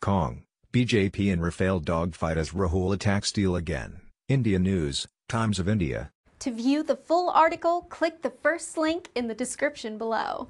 Cong, BJP and Rafale dogfight as Rahul attacks deal again. India News, Times of India. To view the full article, click the first link in the description below.